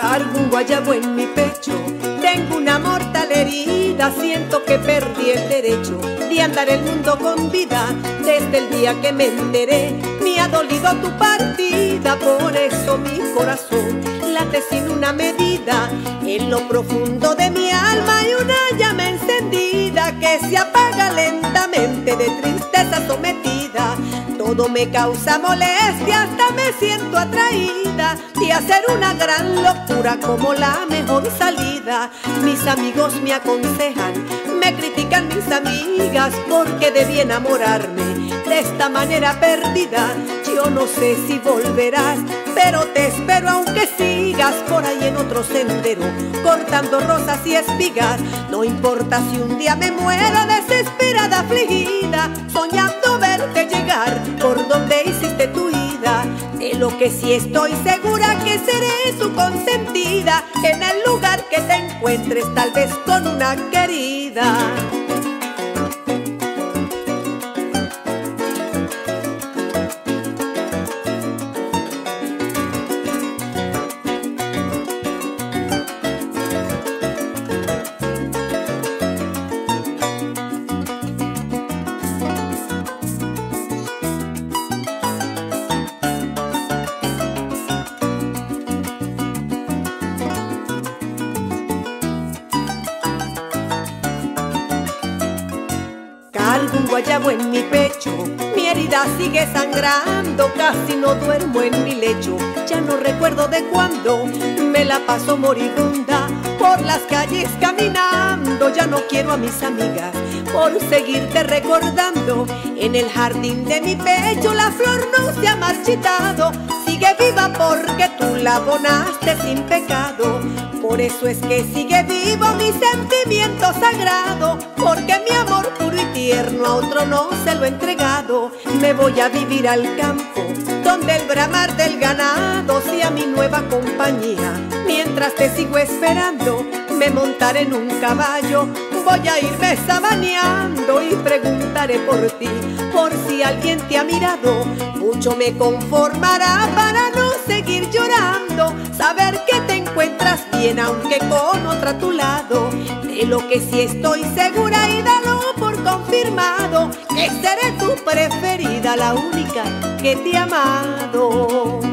Cargo guayabo en mi pecho, tengo una mortal herida, siento que perdí el derecho de andar el mundo con vida. Desde el día que me enteré, me ha dolido tu partida, por eso mi corazón late sin una medida. En lo profundo de mi alma hay una llama encendida que se apaga lentamente de tristeza sometida. Me causa molestia, hasta me siento atraída de hacer una gran locura como la mejor salida. Mis amigos me aconsejan, me critican mis amigas porque debí enamorarme de esta manera perdida. Yo no sé si volverás, pero te espero aunque sigas por ahí en otro sendero, cortando rosas y espigas. No importa si un día me muero desesperada, afligida, soñando verte llegar por donde hiciste tu vida. De lo que sí estoy segura que seré su consentida en el lugar que te encuentres, tal vez con una querida. Un guayabo en mi pecho, mi herida sigue sangrando, casi no duermo en mi lecho, ya no recuerdo de cuándo me la paso moribunda por las calles caminando, ya no quiero a mis amigas por seguirte recordando, en el jardín de mi pecho la flor no se ha marchitado, sigue viva porque tú la abonaste sin pecado. Por eso es que sigue vivo mi sentimiento sagrado, porque tierno a otro no se lo he entregado. Me voy a vivir al campo, donde el bramar del ganado sea mi nueva compañía. Mientras te sigo esperando, me montaré en un caballo, voy a irme sabaneando y preguntaré por ti, por si alguien te ha mirado. Mucho me conformará para no seguir llorando, saber que te encuentras bien aunque con otra a tu lado. De lo que sí estoy segura y dalo por confirmado, que seré tu preferida, la única que te ha amado.